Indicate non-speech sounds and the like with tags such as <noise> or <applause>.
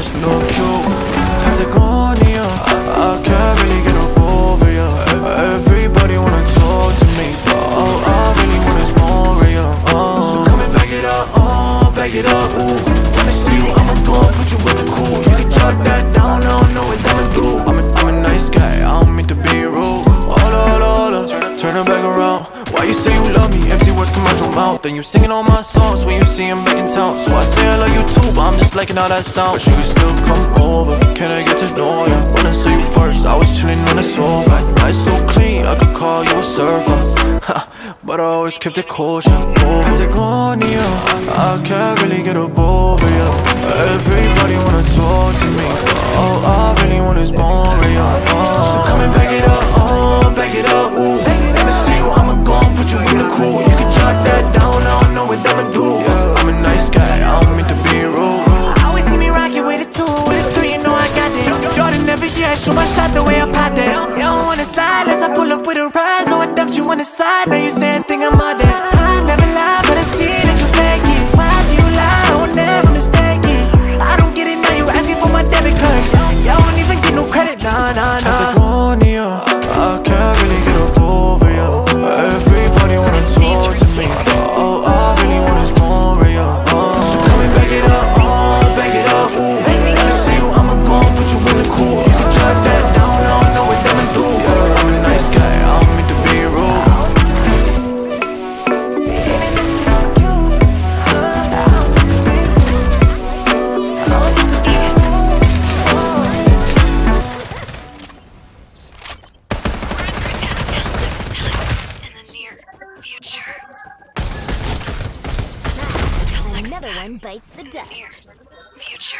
there's no cure How's it going here? I, I can't really get up over you Everybody wanna talk to me But all I really want is more of you uh. So come and back it up, oh, back it up ooh. When I see you, I'ma go put you in the cool you say you love me, empty words come out your mouth Then you singing all my songs when you see him back in town So I say I love you too, but I'm just liking how that sounds. But you still come over, can I get to know ya? When I saw you first, I was chilling on the sofa. Eyes so clean, I could call you a surfer. <laughs> But I always kept it kosher Patagonia, I can't really get above ya. Everybody up with a ride, so I dumped you on the side. Now you saying thing I'm all that. I never lie, but I see that you fake it. Why do you lie? I will never mistake it. I don't get it now, you asking for my debit card. Y'all don't even get no credit, nah, nah, nah. Patagonia, I can't really get above Another one bites the dust. Future.